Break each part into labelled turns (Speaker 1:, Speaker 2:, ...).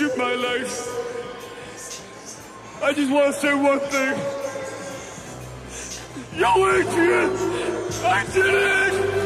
Speaker 1: of my life. I just want to say one thing. Yo, Adrian! I did it!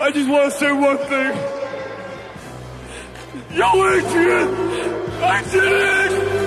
Speaker 1: I just want to say one thing. Yo, Adrian! I did it!